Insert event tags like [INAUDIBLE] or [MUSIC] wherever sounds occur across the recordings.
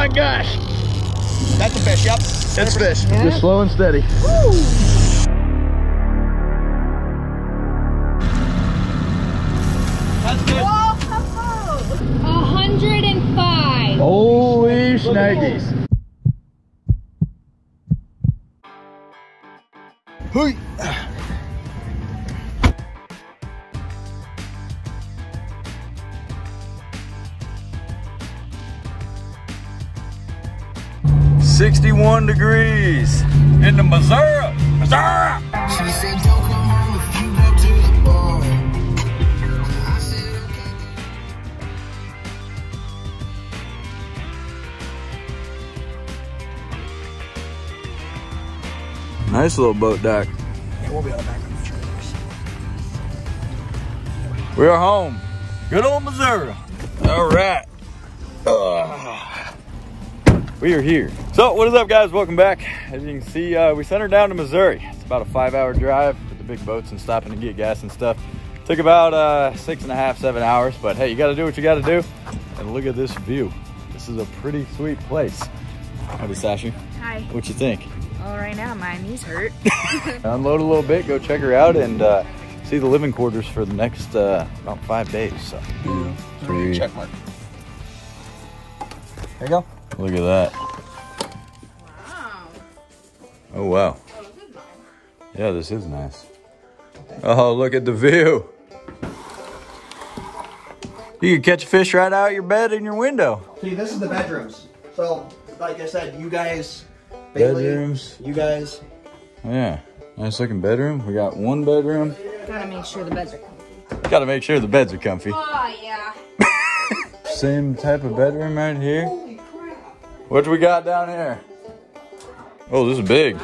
my gosh. That's a fish, yep. It's fish. Yeah. Just slow and steady. Woo. Holy snaggies. Hey. 61 degrees in the Missouri, Missouri. Nice little boat dock. Yeah, we'll be back the trailers. We're home. Good old Missouri. All right. Ugh. We are here. So, what is up, guys? Welcome back. As you can see, uh, we sent her down to Missouri. It's about a five-hour drive with the big boats and stopping to get gas and stuff. Took about uh, six and a half, seven hours. But hey, you got to do what you got to do. And look at this view. This is a pretty sweet place. Howdy, Sashi. Hi. What you think? Well, right now my knees hurt. [LAUGHS] [LAUGHS] Unload a little bit, go check her out, and uh, see the living quarters for the next uh, about five days. So, two, three. Check mark. There you go. Look at that. Wow. Oh wow. Oh, yeah, this is nice. Oh, look at the view. You can catch a fish right out your bed in your window. See, this is the bedrooms. So, like I said, you guys, Bailey, Bedrooms. you guys, Yeah. Nice looking bedroom. We got one bedroom. Gotta make sure the beds are comfy. Got to make sure the beds are comfy. Oh, yeah. [LAUGHS] Same type of bedroom right here. What do we got down here? Oh, this is big.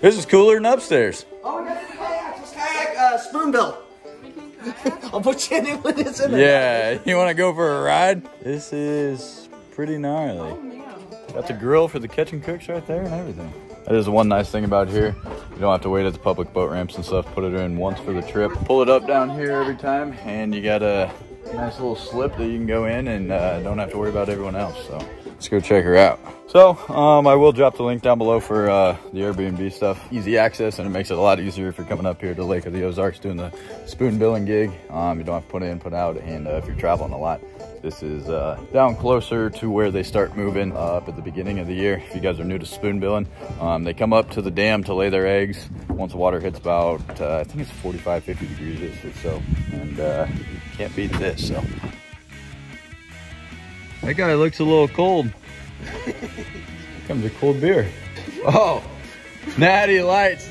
This is cooler than upstairs. Oh, we got a kayak. Let's kayak uh, spoonbill. [LAUGHS] I'll put you in it with this in it. Yeah, you want to go for a ride? This is pretty gnarly. Got the grill for the kitchen cooks right there and everything. That is one nice thing about here. You don't have to wait at the public boat ramps and stuff. Put it in once for the trip. Pull it up down here every time, and you got a nice little slip that you can go in and uh, don't have to worry about everyone else. So let's go check her out. So um, I will drop the link down below for uh, the Airbnb stuff. Easy access, and it makes it a lot easier if you're coming up here to Lake of the Ozarks doing the spoon billing gig. Um, you don't have to put in, put out, and uh, if you're traveling a lot, this is uh, down closer to where they start moving uh, up at the beginning of the year. If you guys are new to spoon billing, um, they come up to the dam to lay their eggs. Once the water hits about, uh, I think it's 45, 50 degrees or so, and uh, can't beat this. So that guy looks a little cold. Comes a cold beer. Oh, Natty Lights,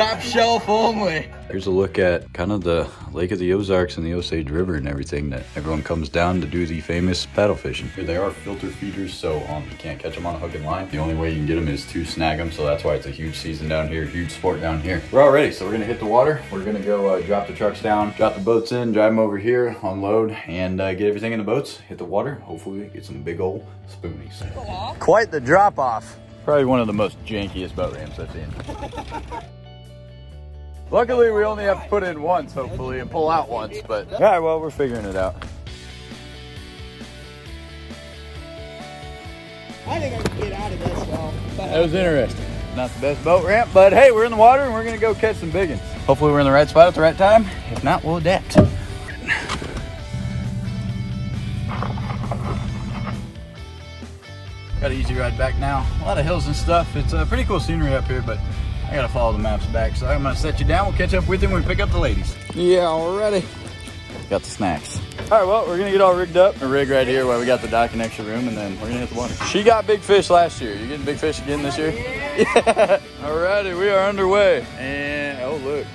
top shelf only. Here's a look at kind of the Lake of the Ozarks and the Osage River and everything that everyone comes down to do the famous paddle fishing. Here they are filter feeders, so um, you can't catch them on a hook and line. The only way you can get them is to snag them, so that's why it's a huge season down here, huge sport down here. We're all ready, so we're gonna hit the water. We're gonna go uh, drop the trucks down, drop the boats in, drive them over here, unload, and uh, get everything in the boats, hit the water, hopefully get some big old spoonies. Quite the drop off. Probably one of the most jankiest boat ramps I've seen. [LAUGHS] Luckily, we only have to put in once, hopefully, and pull out once, but... All right, well, we're figuring it out. I think I can get out of this, though. That was interesting. Not the best boat ramp, but hey, we're in the water and we're gonna go catch some big ones. Hopefully we're in the right spot at the right time. If not, we'll adapt. Got an easy ride back now. A lot of hills and stuff. It's a pretty cool scenery up here, but I gotta follow the maps back. So I'm gonna set you down. We'll catch up with you when we pick up the ladies. Yeah, already. Got the snacks. All right, well, we're gonna get all rigged up. A rig right here where we got the dock and extra room, and then we're gonna hit the water. She got big fish last year. You getting big fish again this year? Yeah. [LAUGHS] all righty, we are underway. And, oh, look.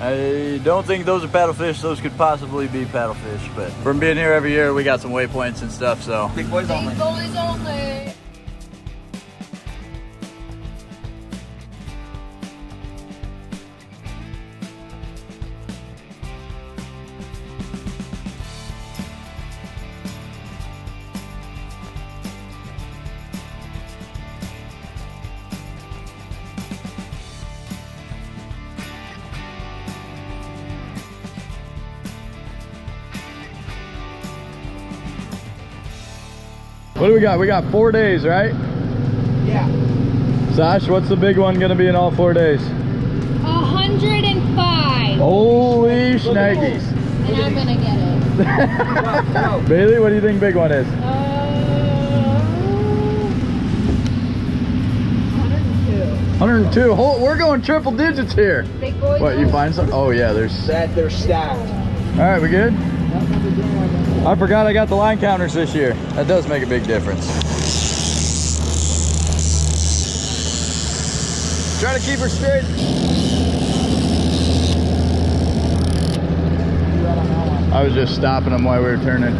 I don't think those are paddlefish. Those could possibly be paddlefish, but from being here every year, we got some waypoints and stuff, so. Big boys only. Boys only. What do we got? We got four days, right? Yeah. Sash, what's the big one gonna be in all four days? 105. Holy shnikes. And I'm gonna get it. [LAUGHS] Bailey, what do you think big one is? Uh, 102. Hold, we're going triple digits here. big boys. What, you find some? Oh yeah, there's. That they're stacked. All right, we good? I forgot I got the line counters this year. That does make a big difference. Try to keep her straight. I was just stopping them while we were turning.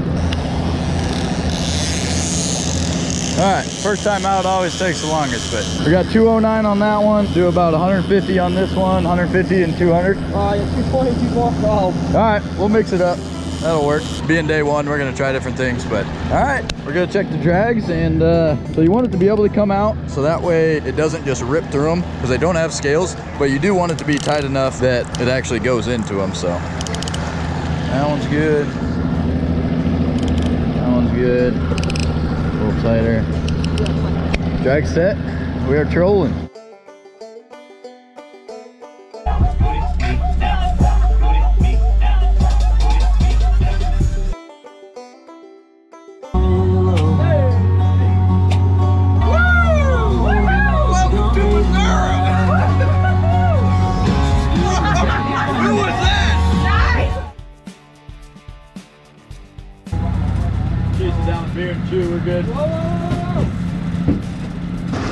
All right, first time out always takes the longest, but we got 209 on that one. Do about 150 on this one, 150 and 200. Uh, yeah, 220, 212. All right, we'll mix it up. That'll work. Being day one, we're gonna try different things, but all right, we're gonna check the drags, and uh, so you want it to be able to come out, so that way it doesn't just rip through them, because they don't have scales, but you do want it to be tight enough that it actually goes into them. So that one's good. That one's good. A little tighter. Drag set. We are trolling. Beer and chew, we're good.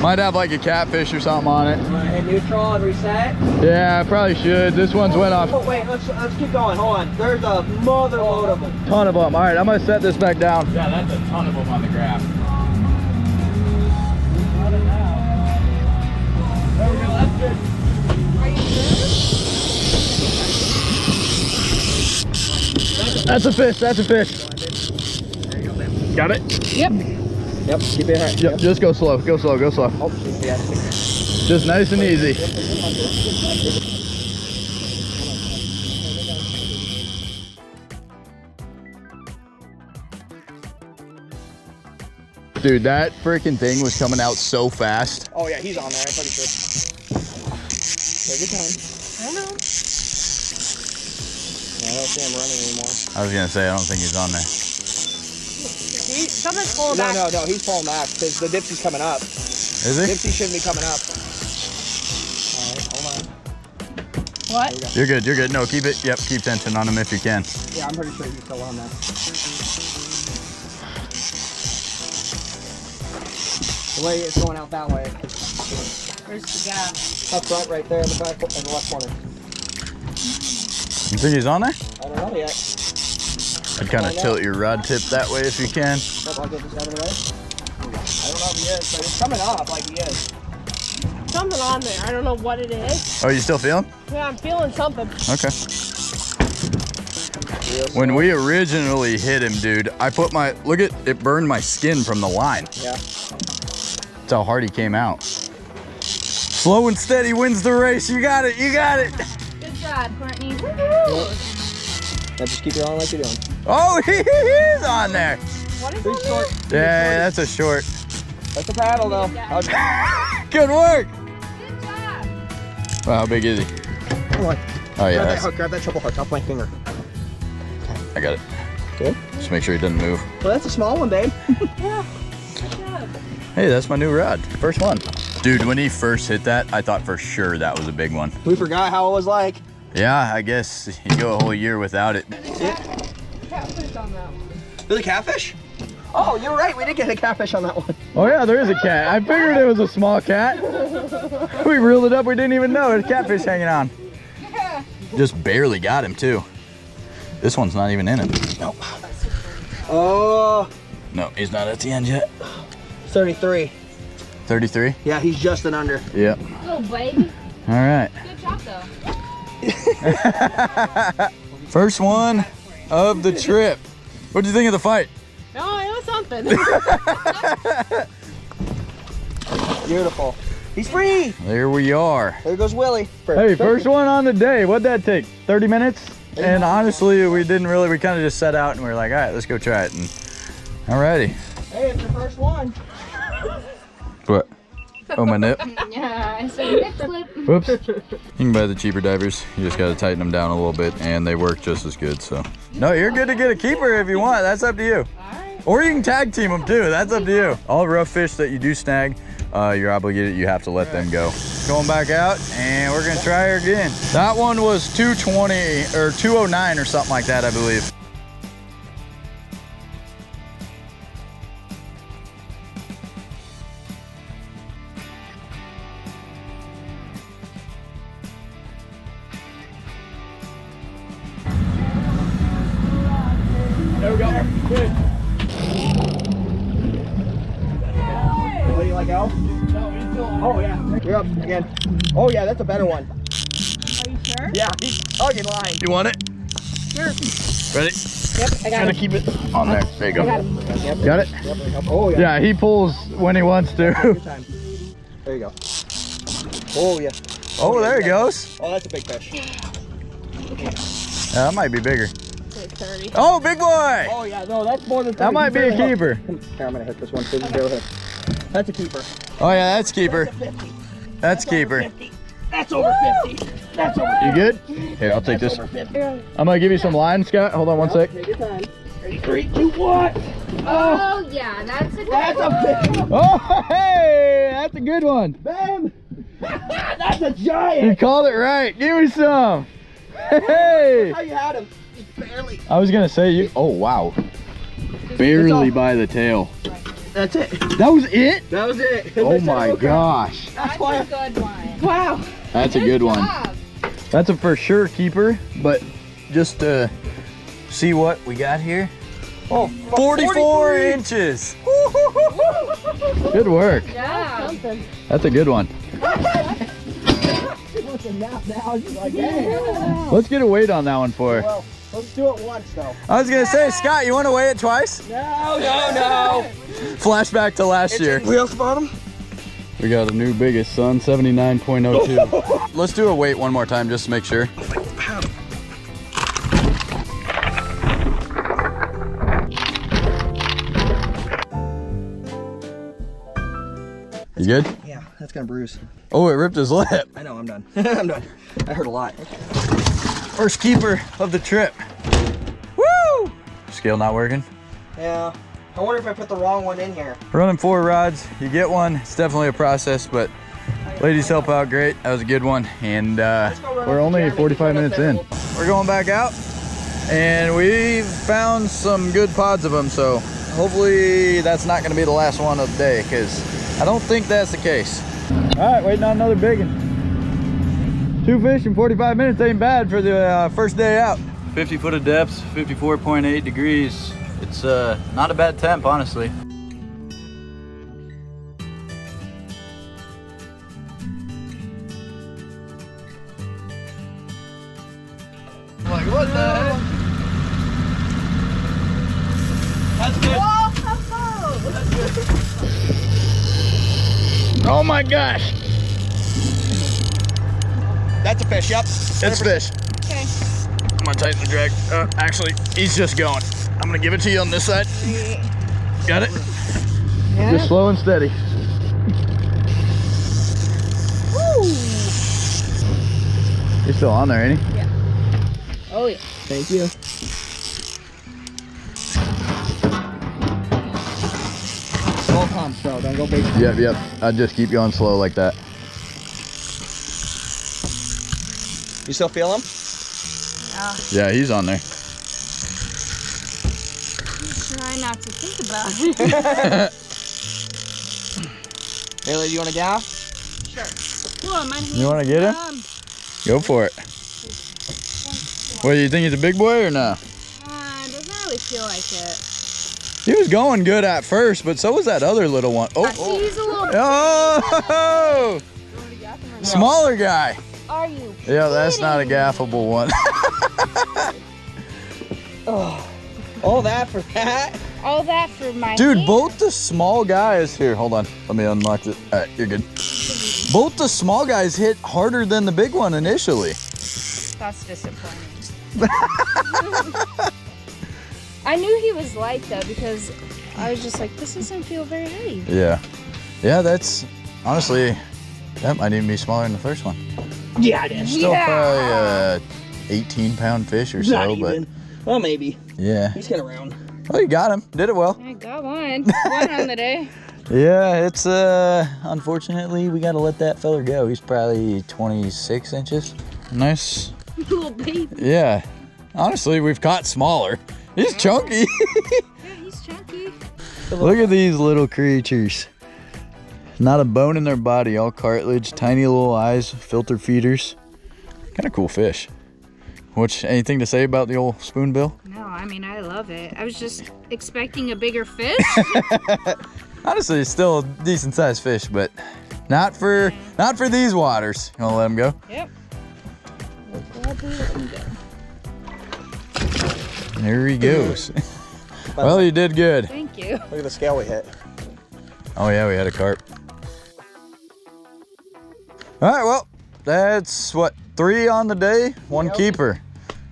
Might have like a catfish or something on it. Hit neutral and reset. Yeah, I probably should. This one's went off Oh, wait, let's, let's keep going. Hold on. There's a mother load of them. ton of them. All right, I'm gonna set this back down. Yeah, that's a ton of them on the graph. That's a fish, that's a fish. Got it? Yep. Yep, keep it high. Yep, just go slow, go slow, go slow. Oh, yeah. Just nice and easy. Dude, that freaking thing was coming out so fast. Oh, yeah, he's on there. I'm pretty sure. Take your time. I know. I don't see him running anymore. I was gonna say, I don't think he's on there. He, pulling No, back. no, no, he's pulling back because the Dipsy's coming up. Is he? Dipsy shouldn't be coming up. Alright, hold on. What? You're good, you're good. No, keep it, yep, keep tension on him if you can. Yeah, I'm pretty sure he's still on that. The way it's going out that way. Where's the gap? Up front, right there in the back, in the left corner. You think he's on there? I don't know yet. I'd kind of tilt your rod tip that way if you can. Nope, I'll get this out of the way. I don't know if he is, but it's coming up like he is. something on there. I don't know what it is. Oh, you still feeling? Yeah, I'm feeling something. Okay. When we originally hit him, dude, I put my, look at, it burned my skin from the line. Yeah. That's how hard he came out. Slow and steady wins the race. You got it, you got it. Good job, Courtney. Now just keep it on like you're doing. Oh, [LAUGHS] he is on there. What is Pretty on there? Yeah, yeah, that's a short. That's a paddle though. I'll- [LAUGHS] Good work. Good job. Wow, how big is he? Come on. Oh yeah, grab that that's, hook, grab that triple hook off my finger. I got it. Good. Just make sure he doesn't move. Well, that's a small one, babe. [LAUGHS] Yeah. Hey, that's my new rod. First one. Dude, when he first hit that, I thought for sure that was a big one. We forgot how it was like. Yeah, I guess you go a whole year without it. Catfish on that one. Did a catfish? Oh, you're right. We did get a catfish on that one. Oh yeah, there is a cat. I figured it was a small cat. [LAUGHS] we reeled it up, we didn't even know. There's catfish hanging on. Just barely got him too. This one's not even in it. No. Oh, No, he's not at the end yet. 33. 33? Yeah, he's just an under. Yep. Little baby. All right. Good job, though. [LAUGHS] First one of the trip. What'd you think of the fight? No, it was something. [LAUGHS] Beautiful. He's free. There we are. There goes Willie. Hey, first one on the day. What'd that take? 30 minutes? And honestly, we didn't really, we kind of just set out and we were like, all right, let's go try it. And alrighty. Hey, it's your first one. What? Oh, my nip. [LAUGHS] Yeah, I said nip slip. Whoops. You can buy the cheaper divers. You just got to tighten them down a little bit, and they work just as good. So, no, you're good to get a keeper if you want. That's up to you. Or you can tag team them too. That's up to you. All rough fish that you do snag, uh, you're obligated. You have to let them go. Going back out, and we're gonna try her again. That one was 220 or 209 or something like that, I believe. A better one. Are you sure? Yeah, he's hugging line. You want it? Sure. Ready? Yep, I got Gotta it. keep it on there. There you go. I got it. Yep. Got it? Yep. Oh, yeah. Yeah, he pulls when he wants to. There you go. Oh, yeah. Oh, there he goes. Oh, that's a big fish. Yeah, that might be bigger. Oh, big boy! Oh, yeah, no, that's more than 30. That might be a keeper. Here, I'm gonna hit this one. This is barrel. That's a keeper. Oh yeah, that's keeper. That's a 50. That's keeper. 50. That's over 50. That's over 50. You good? Here, I'll take this. I'm gonna give you some line, Scott. Hold on one sec. Take your time. Ready, three, two, one. Oh, Oh, yeah, that's a that's good a big one. Oh, hey, that's a good one. Bam! [LAUGHS] that's a giant. You called it right. Give me some. Hey, How you had him? Barely. I was gonna say you. Oh wow, barely by the tail. That's it. That was it. That was it. Oh [LAUGHS] my gosh, That's That's why. a good one. Wow. That's a good one. Job. That's a for sure keeper, but just to see what we got here. Oh, 44 inches. [LAUGHS] Good work. Yeah. That's a good one. She wants a nap now. She's like, hey. Let's get a weight on that one for her. Let's do it once though. I was gonna say, Scott, you want to weigh it twice? No, no, no. [LAUGHS] Flashback to last year. Wheels bottom. We got a new biggest son, 79.02. [LAUGHS] Let's do a weight one more time just to make sure. You good? Yeah, that's gonna bruise. Oh, it ripped his lip. I know, I'm done. [LAUGHS] I'm done. I heard a lot. First keeper of the trip. Woo! Scale not working. Yeah. I wonder if I put the wrong one in here. Running four rods, you get one. It's definitely a process, but ladies help out great. That was a good one. And uh, we're only 45 minutes in. We're going back out and we found some good pods of them. So hopefully that's not gonna be the last one of the day because I don't think that's the case. All right, waiting on another big one. Two fish in 45 minutes ain't bad for the uh, first day out. 50 foot of depth, 54.8 degrees. It's uh, not a bad temp, honestly. It's fish. Okay. I'm gonna tighten the drag. Uh, actually, he's just going. I'm gonna give it to you on this side. Got it? Just slow and steady. You're still on there, ain't he? Oh, yeah. Thank you. Small pumps, bro. Don't go big. Yep, yep. I'd just keep going slow like that. You still feel him? Yeah, Yeah, he's on there. Try not to think about [LAUGHS] it. [LAUGHS] Haley, do you want to gal? Cool, my You wanna get him? Um, Go for it. What, do you think he's a big boy or no? uh, doesn't really feel like it. He was going good at first, but so was that other little one. Oh, Uh, He's a little. oh! [LAUGHS] Smaller guy. Are you? Yeah, that's not a gaffable one. [LAUGHS] Oh. All that for that? All that for my. Dude, hand? both the small guys here. Hold on, let me unlock it. All right, you're good. Both the small guys hit harder than the big one initially. That's disappointing. I knew he was light though because I was just like, this doesn't feel very heavy. Yeah. Yeah, that's honestly, that might even be smaller than the first one. Yeah, it is. Still Yeah. probably a 18 pound fish or Not so, but. Well, maybe. yeah. He's getting around. Oh, you got him. Did it well. I got one. one on the day. [LAUGHS] Yeah, it's uh unfortunately we gotta let that feller go. He's probably 26 inches. Nice. [LAUGHS] Little baby. Yeah. Honestly, we've caught smaller. He's chunky. [LAUGHS] Yeah, he's chunky. Look at these little creatures. Not a bone in their body, all cartilage, tiny little eyes, filter feeders. Kind of cool fish. Which, anything to say about the old spoonbill? No, I mean I love it. I was just expecting a bigger fish. [LAUGHS] Honestly, it's still a decent sized fish, but not for not for these waters. You wanna let him go? yep. Gladly let go. There he goes. [LAUGHS] well, you did good. Thank you. Look at the scale we hit. Oh yeah, we had a carp. All right, well, that's what three on the day, one keeper.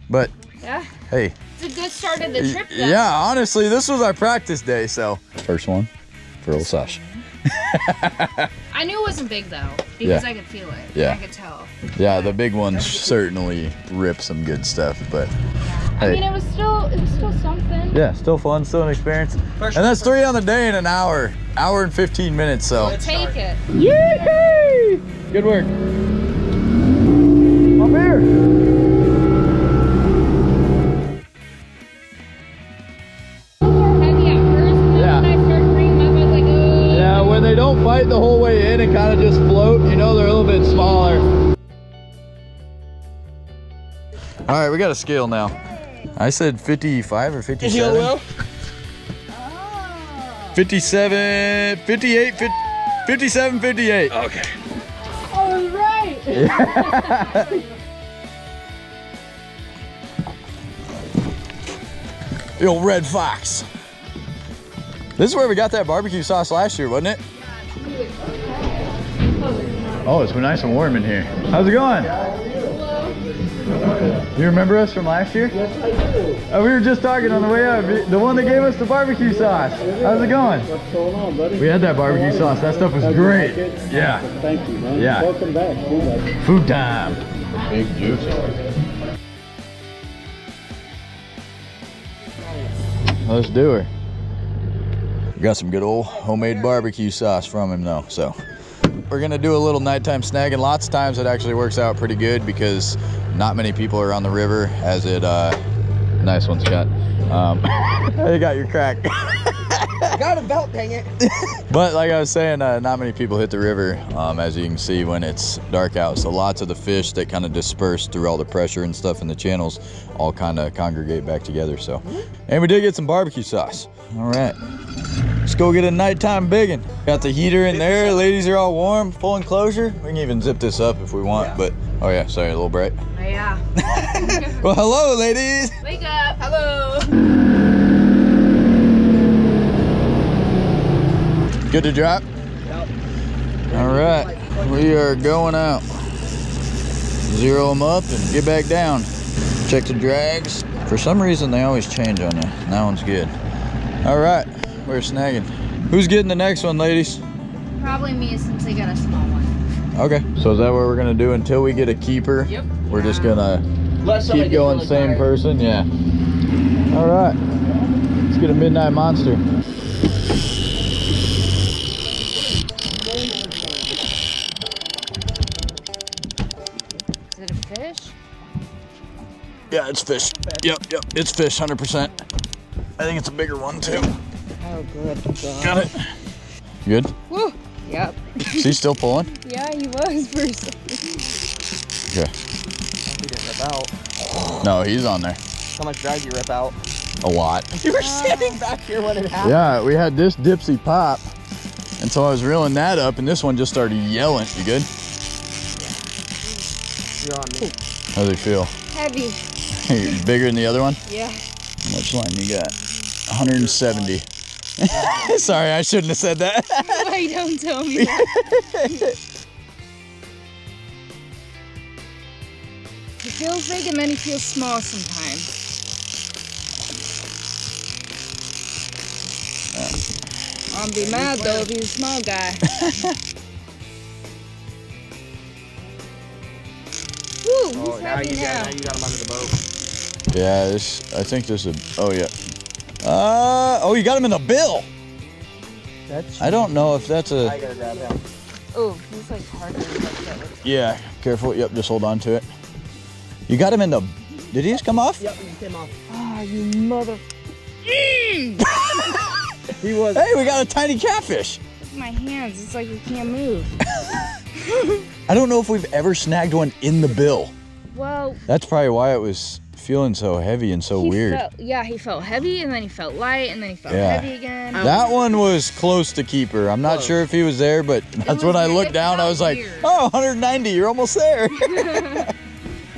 But Yeah. hey, It's a good start of the trip though. yeah, honestly, this was our practice day, so first one for old Sash. [LAUGHS] I knew it wasn't big though because Yeah. I could feel it. Yeah. I could tell. Yeah, the big ones certainly rip some good stuff, but I Hey. mean, it was still it was still something. yeah, still fun, still an experience. First- And that's three on the day in an hour, hour and 15 minutes. So Take it. Yay! Good work. Up here. Heavy at first, and then Yeah. I started bringing them up, I was like, oh. Yeah, when they don't fight the whole way in and kind of just float, you know they're a little bit smaller. All right, we got a scale now. I said 55 or Is he 57. Will? 57, 58, 50, 57, 58. Okay. Was right. Old red fox. This is where we got that barbecue sauce last year, wasn't it? Oh, it's been nice and warm in here. How's it going? You remember us from last year? Yes, I do. Uh, we were just talking on the way up. The one that gave us the barbecue sauce. How's it going? What's going on, buddy? We had that barbecue sauce. That stuff was How'd great. like it? Yeah. Thank you, man. Yeah. Welcome back. Food Food time. Big juicy. Let's do her. We got some good old homemade barbecue sauce from him though, so we're gonna do a little nighttime snagging. Lots of times it actually works out pretty good because not many people are on the river as it, uh, nice one, Scott. Um, [LAUGHS] you got your crack. [LAUGHS] Got a belt, dang it. [LAUGHS] But like I was saying, uh, not many people hit the river, um, as you can see when it's dark out. So lots of the fish that kind of disperse through all the pressure and stuff in the channels all kind of congregate back together. So, and we did get some barbecue sauce. All right, let's go get a nighttime biggin. Got the heater in there. Ladies are all warm, full enclosure. We can even zip this up if we want. But oh yeah, sorry, a little bright. Oh, yeah. [LAUGHS] Well, hello, ladies. Wake up. Hello. Good to drop. Yep. All right, we are going out. Zero them up and get back down. Check the drags. For some reason, they always change on you. That one's good. All right, we're snagging. Who's getting the next one, ladies? Probably me since I got a small one. Okay. So is that what we're gonna do until we get a keeper? Yep. We're just gonna Let keep going, really same tired. person. Yeah. All right. Let's get a midnight monster. Is it a fish? Yeah, it's fish. Yep, yep, it's fish, 100%. I think it's a bigger one too. Oh, good. Got it. Good? Woo. Yep. Is he still pulling? Yeah, he was for a second. Okay. He didn't rip out. No, he's on there. How much drag you rip out? A lot. [LAUGHS] You were standing back here when it happened. Yeah, we had this dipsy pop. And so I was reeling that up and this one just started yelling. You good? You're on me. How does he feel? Heavy. [LAUGHS] Bigger than the other one? Yeah. How much line you got? 170. [LAUGHS] Sorry, I shouldn't have said that. [LAUGHS] Why don't tell me that? [LAUGHS] He feels big and then he feels small sometimes. I'll be mad though if he's a small guy. Woo, he's Oh, now heavy you now. got now you got him under the boat. Yeah, this. I think this is. Oh yeah. Uh oh, you got him in the bill. That's. I don't know if that's I a. gotta grab him. Oh, he's like harder to get with. Yeah, careful. Yep, just hold on to it. You got him in the. Did he just come off? Yep, he came off. Ah, you mother. [LAUGHS] He was. Hey, we got a tiny catfish. Look at my hands. It's like we can't move. [LAUGHS] I don't know if we've ever snagged one in the bill. Well, That's probably why it was feeling so heavy and so he weird. Felt, yeah, he felt heavy, and then he felt light, and then he felt Yeah. heavy again. That um, one was close to keeper. I'm not sure if he was there, but that's was when I looked It down. I felt was like, oh, 190, you're almost there. [LAUGHS]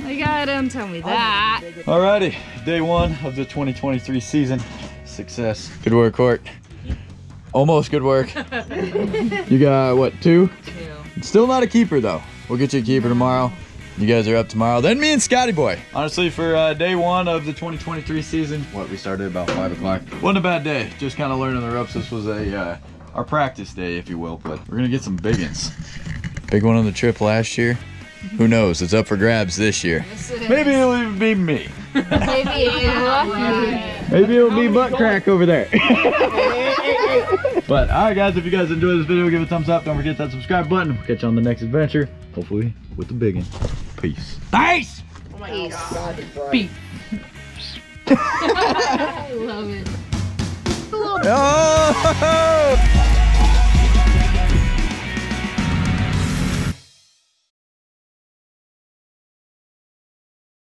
I got him. Tell me that. Alrighty, day one of the 2023 season. Success. Good work, Court. Almost good work. [LAUGHS] you got what, two? Two. Still not a keeper though. We'll get you a keeper tomorrow. You guys are up tomorrow. Then me and Scotty Boy. Honestly, for uh, day one of the 2023 season, what we started about five o'clock. Wasn't a bad day. Just kind of learning the ropes. This was a uh, our practice day, if you will. But we're gonna get some big ones. [LAUGHS] Big one on the trip last year. Who knows? It's up for grabs this year. Maybe it'll even be me. Maybe you're. Maybe it'll be butt crack over there. [LAUGHS] but alright guys, if you guys enjoyed this video, give it a thumbs up. Don't forget that subscribe button. We'll catch you on the next adventure. Hopefully with the big one. Peace. Nice! Peace. Oh [LAUGHS] I love it. Oh! [LAUGHS]